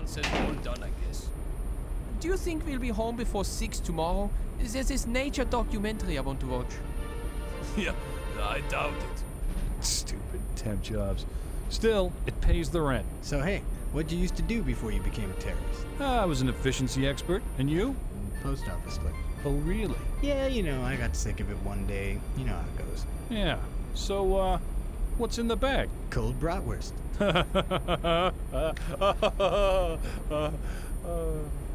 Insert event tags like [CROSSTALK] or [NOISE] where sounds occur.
nonsense all done, I guess. Do you think we'll be home before 6 tomorrow? There's this nature documentary I want to watch. [LAUGHS] yeah, I doubt it. Stupid temp jobs. Still, it pays the rent. So hey, what'd you used to do before you became a terrorist? Ah, I was an efficiency expert. And you? Post office clerk. Oh, really? Yeah, you know, I got sick of it one day. You know how it goes. Yeah. So, uh, what's in the bag? Cold bratwurst. [LAUGHS] [LAUGHS]